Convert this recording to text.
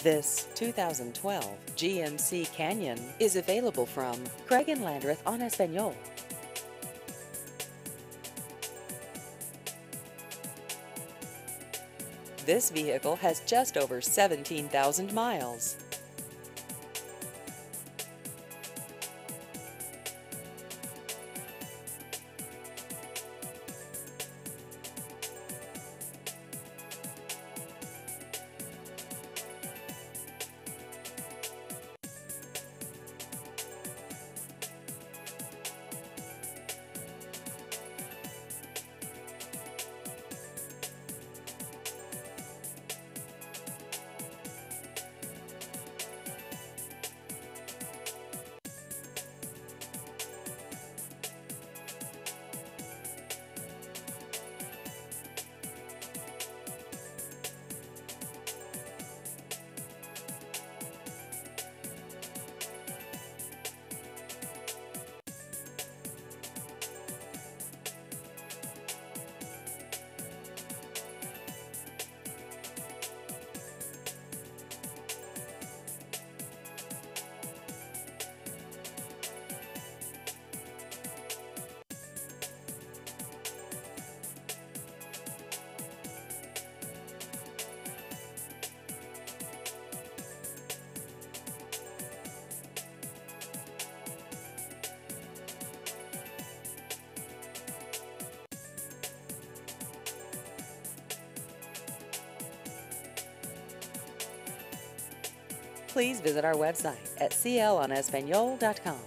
This 2012 GMC Canyon is available from Craig and Landreth En Español. This vehicle has just over 17,000 miles. Please visit our website at clenespanol.com.